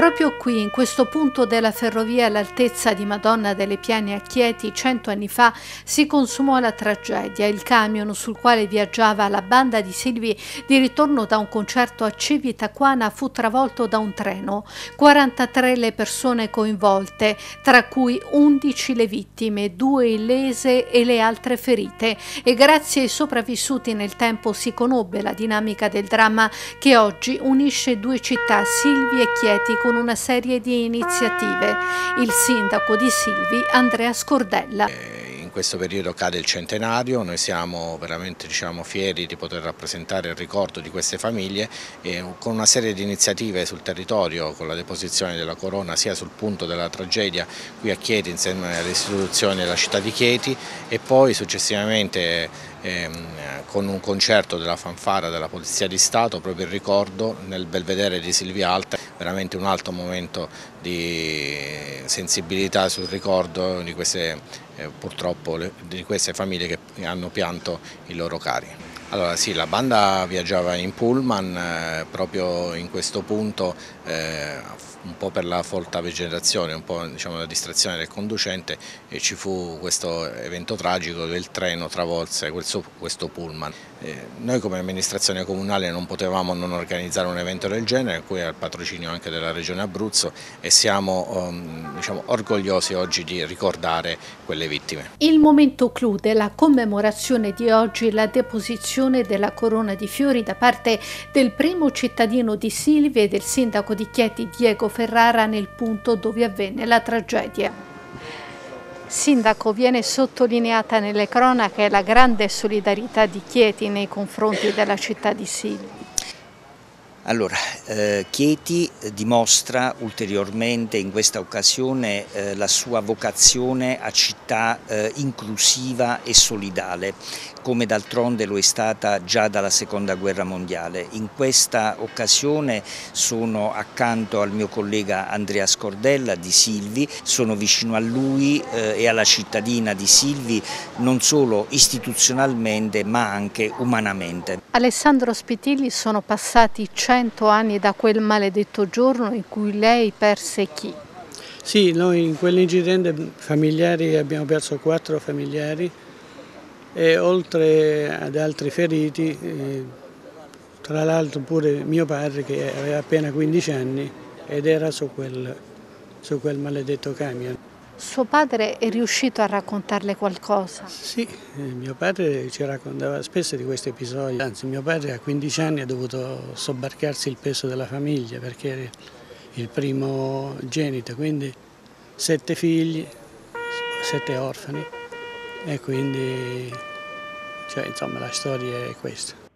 Proprio qui, in questo punto della ferrovia all'altezza di Madonna delle Piane a Chieti, cento anni fa, si consumò la tragedia. Il camion sul quale viaggiava la banda di Silvi di ritorno da un concerto a Civitaquana fu travolto da un treno. 43 le persone coinvolte, tra cui 11 le vittime, due illese e le altre ferite. E grazie ai sopravvissuti nel tempo si conobbe la dinamica del dramma che oggi unisce due città, Silvi e Chieti, con con una serie di iniziative. Il sindaco di Silvi, Andrea Scordella. Eh, in questo periodo cade il centenario, noi siamo veramente diciamo, fieri di poter rappresentare il ricordo di queste famiglie e con una serie di iniziative sul territorio, con la deposizione della corona sia sul punto della tragedia qui a Chieti insieme alle istituzioni della città di Chieti e poi successivamente ehm, con un concerto della fanfara della Polizia di Stato proprio il ricordo nel belvedere di Silvia Alta, veramente un alto momento di sensibilità sul ricordo di queste eh, purtroppo di queste famiglie che hanno pianto i loro cari. Allora sì, la banda viaggiava in pullman eh, proprio in questo punto eh, un po' per la folta vegetazione, un po' diciamo, la distrazione del conducente e ci fu questo evento tragico dove il treno travolse questo, questo pullman. Eh, noi come amministrazione comunale non potevamo non organizzare un evento del genere, qui il patrocinio anche della Regione Abruzzo e siamo um, diciamo, orgogliosi oggi di ricordare quelle vittime. Il momento clou della commemorazione di oggi la deposizione della corona di fiori da parte del primo cittadino di Silvia e del sindaco di Chieti Diego Ferrara nel punto dove avvenne la tragedia. Sindaco, viene sottolineata nelle cronache la grande solidarietà di Chieti nei confronti della città di Silvi. Allora, eh, Chieti dimostra ulteriormente in questa occasione eh, la sua vocazione a città eh, inclusiva e solidale, come d'altronde lo è stata già dalla seconda guerra mondiale. In questa occasione sono accanto al mio collega Andrea Scordella di Silvi, sono vicino a lui eh, e alla cittadina di Silvi non solo istituzionalmente ma anche umanamente. Alessandro Spitilli sono passati 100 anni da quel maledetto giorno in cui lei perse chi? Sì, noi in quell'incidente familiari abbiamo perso quattro familiari e oltre ad altri feriti, eh, tra l'altro pure mio padre che aveva appena 15 anni ed era su quel, su quel maledetto camion. Suo padre è riuscito a raccontarle qualcosa? Sì, eh, mio padre ci raccontava spesso di questi episodi, anzi mio padre a 15 anni ha dovuto sobbarcarsi il peso della famiglia perché era il primo genito, quindi sette figli, sette orfani e quindi cioè, insomma, la storia è questa.